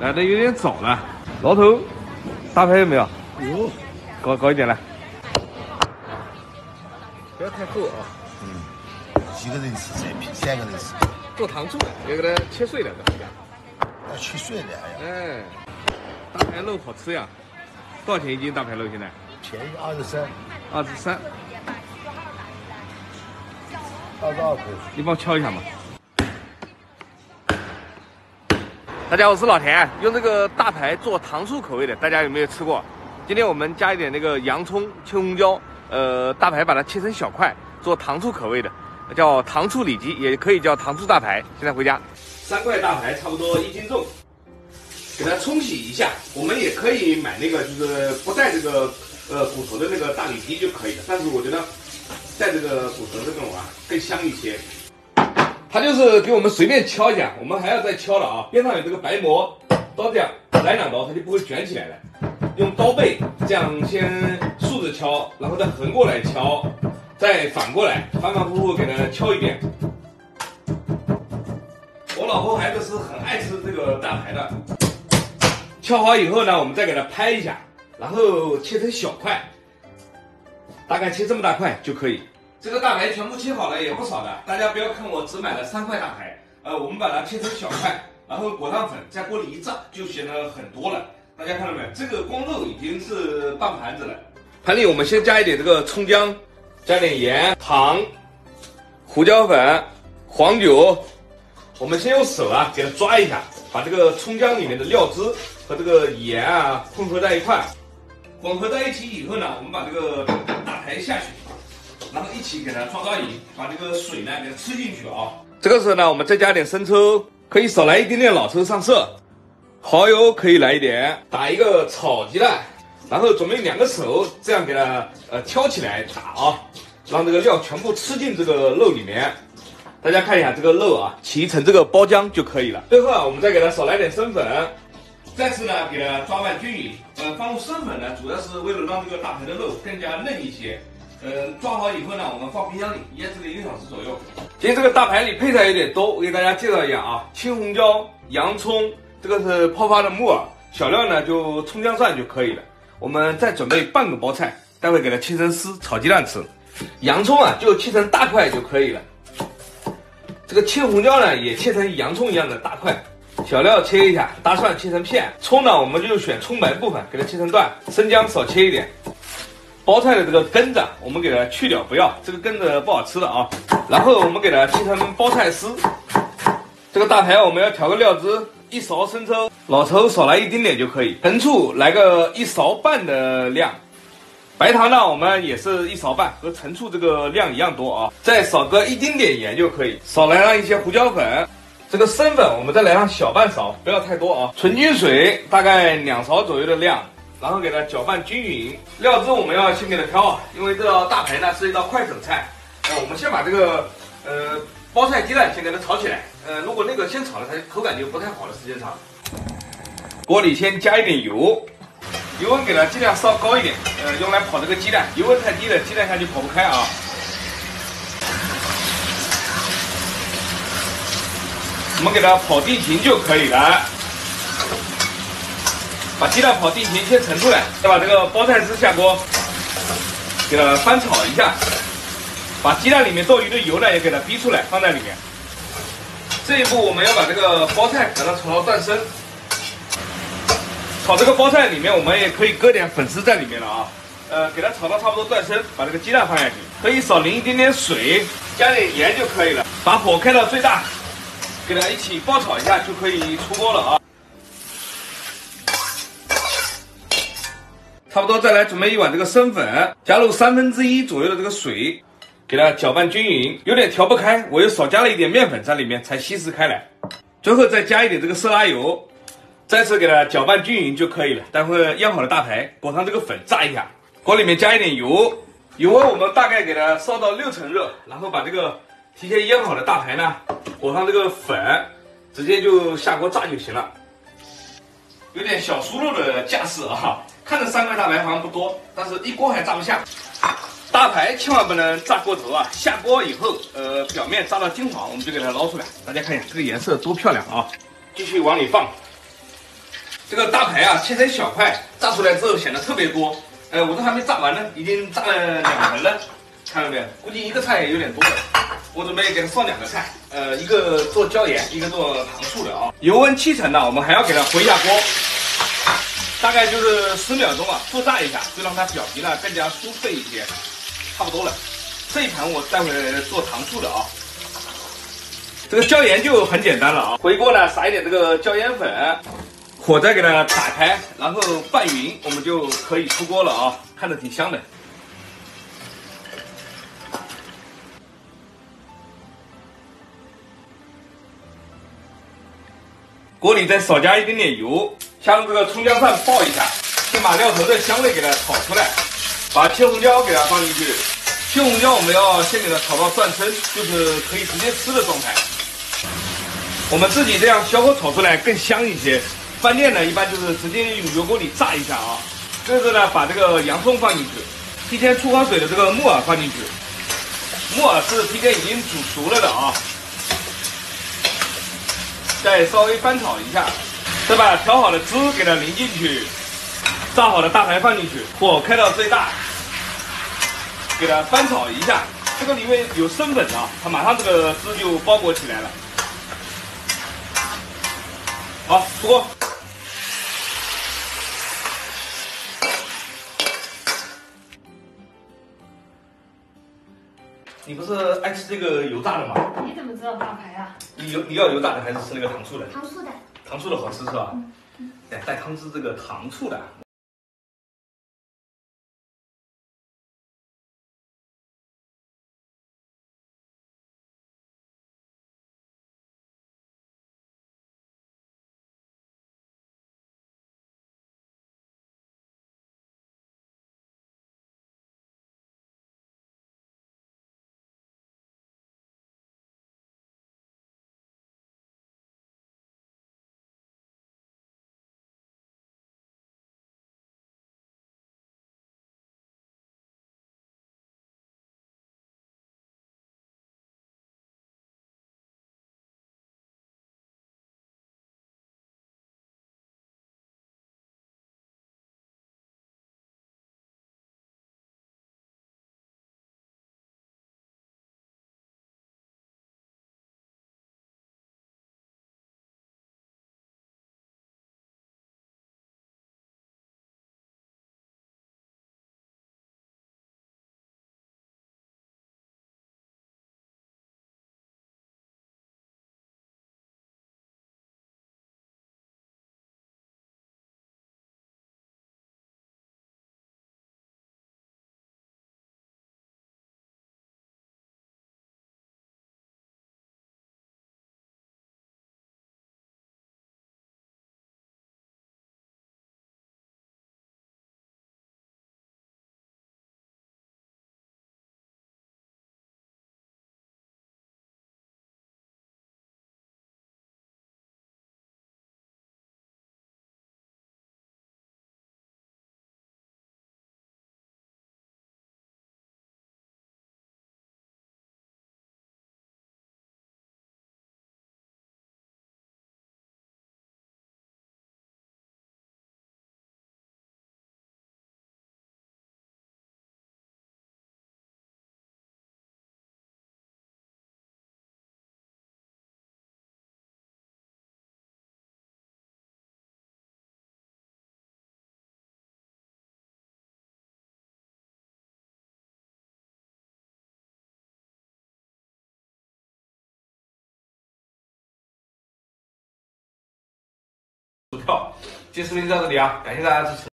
来的有点早了。老头，大牌有没有？有，高高一点来。不要太厚啊。嗯，几个人吃这片？三个人吃。做糖醋的，要给它切碎了的。要切碎的，哎呀。哎，大排肉好吃呀。多少钱一斤大排肉？现在？便宜二十三。二十三。二十二块。你帮我敲一下嘛。大家好，我是老田，用这个大排做糖醋口味的，大家有没有吃过？今天我们加一点那个洋葱、青红椒，呃，大排把它切成小块，做糖醋口味的，叫糖醋里脊，也可以叫糖醋大排。现在回家，三块大排差不多一斤重，给它冲洗一下。我们也可以买那个就是不带这个呃骨头的那个大里脊就可以了，但是我觉得带这个骨头这种啊更香一些。他就是给我们随便敲一下，我们还要再敲了啊！边上有这个白膜，刀这样来两刀，它就不会卷起来了。用刀背这样先竖着敲，然后再横过来敲，再反过来，反反复复给它敲一遍。我老婆孩子是很爱吃这个大排的。敲好以后呢，我们再给它拍一下，然后切成小块，大概切这么大块就可以。这个大排全部切好了也不少的，大家不要看我只买了三块大排，呃，我们把它切成小块，然后裹上粉，在锅里一炸就显得很多了。大家看到没有？这个光肉已经是半盘子了。盘里我们先加一点这个葱姜，加点盐、糖、胡椒粉、黄酒。我们先用手啊给它抓一下，把这个葱姜里面的料汁和这个盐啊混合在一块，混合在一起以后呢，我们把这个大排下去。然后一起给它装到匀，把这个水呢给它吃进去啊。这个时候呢，我们再加点生抽，可以少来一点点老抽上色，蚝油可以来一点，打一个炒鸡蛋，然后准备两个手这样给它呃挑起来打啊，让这个料全部吃进这个肉里面。大家看一下这个肉啊，起一层这个包浆就可以了。最后啊，我们再给它少来点生粉，再次呢给它抓拌均匀。呃，放入生粉呢，主要是为了让这个大排的肉更加嫩一些。呃，装好以后呢，我们放冰箱里腌制个一个小时左右。其实这个大盘里配菜有点多，我给大家介绍一下啊，青红椒、洋葱，这个是泡发的木耳，小料呢就葱姜蒜就可以了。我们再准备半个包菜，待会给它切成丝炒鸡蛋吃。洋葱啊就切成大块就可以了。这个青红椒呢也切成洋葱一样的大块，小料切一下，大蒜切成片，葱呢我们就选葱白部分，给它切成段，生姜少切一点。包菜的这个根子，我们给它去掉，不要这个根子不好吃的啊。然后我们给它切成包菜丝。这个大排我们要调个料汁，一勺生抽，老抽少来一丁点就可以。陈醋来个一勺半的量，白糖呢我们也是一勺半，和陈醋这个量一样多啊。再少个一丁点盐就可以，少来上一些胡椒粉。这个生粉我们再来上小半勺，不要太多啊。纯净水大概两勺左右的量。然后给它搅拌均匀，料汁我们要先给它调好，因为这道大排呢是一道快手菜。呃，我们先把这个呃包菜鸡蛋先给它炒起来。呃，如果那个先炒了，它口感就不太好了，时间长。锅里先加一点油，油温给它尽量烧高一点，呃，用来跑这个鸡蛋。油温太低了，鸡蛋下去跑不开啊。我们给它跑定型就可以了。把鸡蛋跑定型，先盛出来，再把这个包菜丝下锅，给它翻炒一下，把鸡蛋里面多余的油呢也给它逼出来，放在里面。这一步我们要把这个包菜给它炒到断生。炒这个包菜里面，我们也可以搁点粉丝在里面了啊。呃，给它炒到差不多断生，把这个鸡蛋放下去，可以少淋一点点水，加点盐就可以了。把火开到最大，给它一起爆炒一下就可以出锅了啊。差不多，再来准备一碗这个生粉，加入三分之一左右的这个水，给它搅拌均匀。有点调不开，我又少加了一点面粉在里面，才稀释开来。最后再加一点这个色拉油，再次给它搅拌均匀就可以了。待会腌好的大排裹上这个粉炸一下，锅里面加一点油，油温我们大概给它烧到六成热，然后把这个提前腌好的大排呢裹上这个粉，直接就下锅炸就行了。有点小酥肉的架势啊。看着三块大排好像不多，但是一锅还炸不下。大排千万不能炸过头啊！下锅以后，呃，表面炸到金黄，我们就给它捞出来。大家看一下这个颜色多漂亮啊！继续往里放，这个大排啊，切成小块，炸出来之后显得特别多。呃，我都还没炸完呢，已经炸了两盆了，看到没有？估计一个菜有点多了。我准备给它放两个菜，呃，一个做椒盐，一个做糖醋的啊。油温七成呢，我们还要给它回一下锅，大概就是十秒钟啊，复炸一下，就让它表皮呢更加酥脆一些。差不多了，这一盘我待会做糖醋的啊。这个椒盐就很简单了啊，回锅呢撒一点这个椒盐粉，火再给它打开，然后拌匀，我们就可以出锅了啊，看着挺香的。锅里再少加一点点油，先用这个葱姜蒜爆一下，先把料头的香味给它炒出来。把青红椒给它放进去，青红椒我们要先给它炒到断生，就是可以直接吃的状态。我们自己这样小火炒出来更香一些。饭店呢一般就是直接用油锅里炸一下啊。这时呢把这个洋葱放进去，提前出好水的这个木耳放进去，木耳是提前已经煮熟了的啊。再稍微翻炒一下，再把调好的汁给它淋进去。炸好的大排放进去，火开到最大，给它翻炒一下。这个里面有生粉啊，它马上这个汁就包裹起来了。好，出锅。你不是爱吃这个油炸的吗？你怎么知道大排啊？你油你要油炸的还是吃那个糖醋的？糖醋的。糖醋的好吃是吧？带汤汁这个糖醋的。薯条，这视频就到这里啊，感谢大家支持。